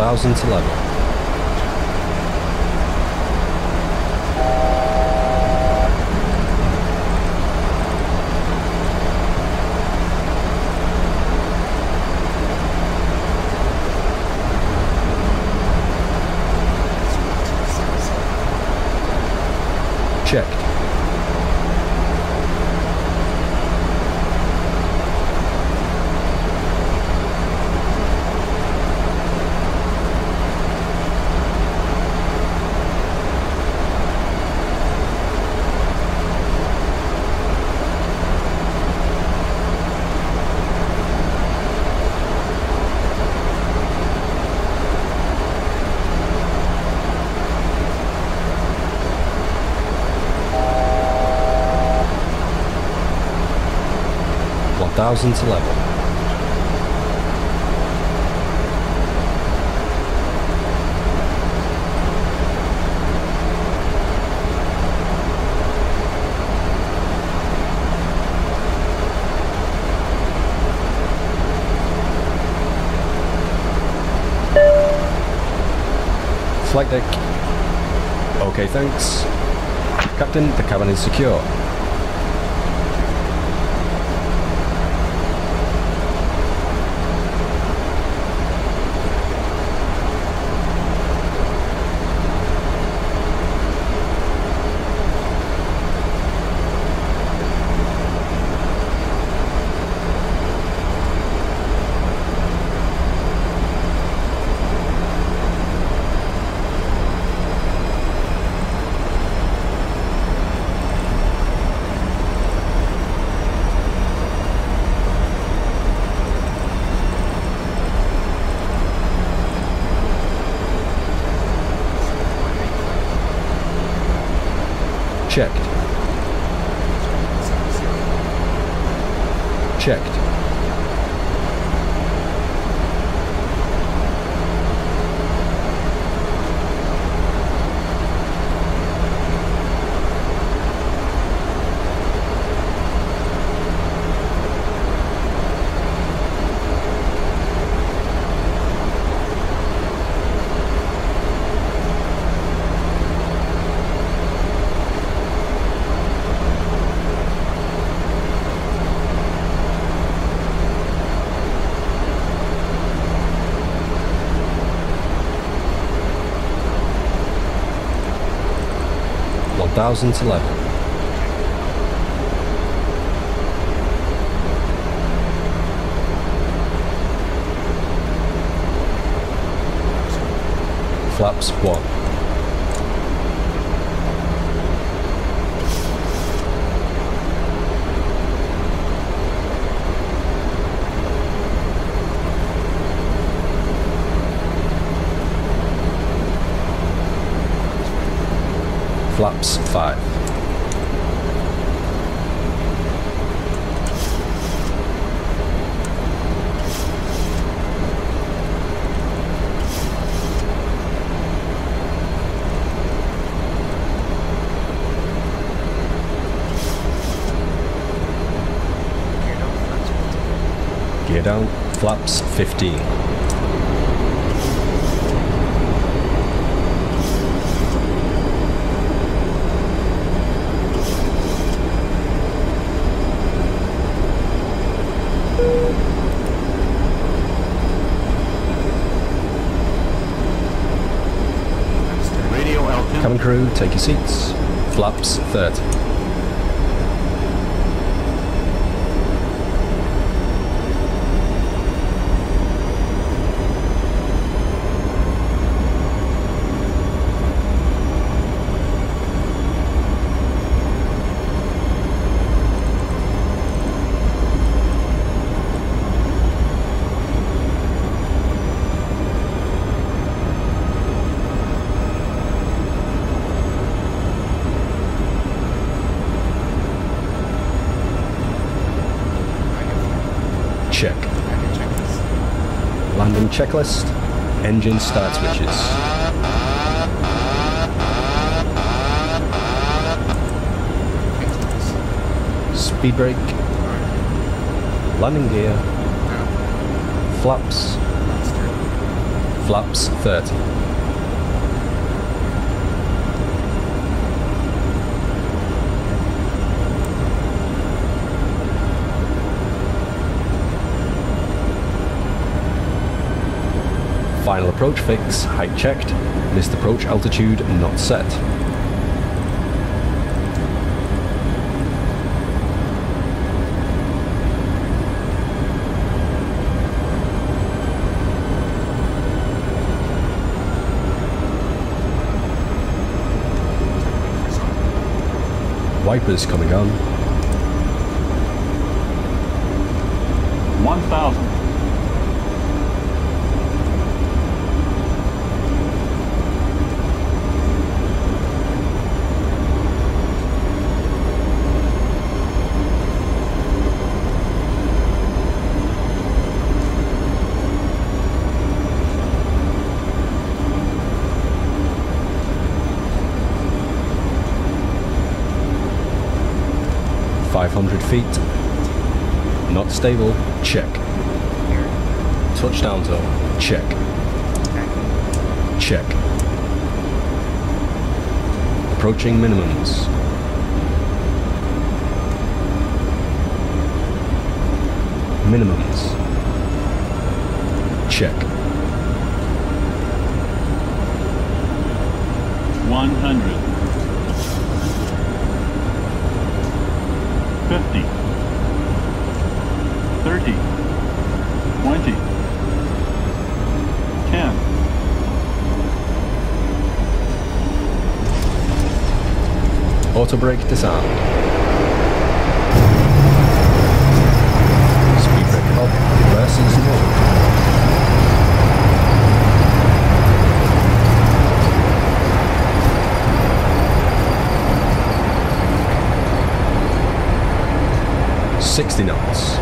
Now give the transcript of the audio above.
1000 to level. Checked. One thousand level. Flight deck. Okay, thanks. Captain, the cabin is secure. Checked. Checked. One thousand to level. Flaps one. Flaps five. Gear down, flaps 15. Crew, take your seats. Flaps 30. checklist, engine start switches. Speed brake, landing gear, flaps, flaps 30. Final approach fix, height checked, missed approach altitude not set. Wipers coming on, 500 feet. Not stable, check. Touchdown zone, check. Check. Approaching minimums. Minimums. Check. 100. 50, 30, 20, 10, Auto brake disarmed. nuts.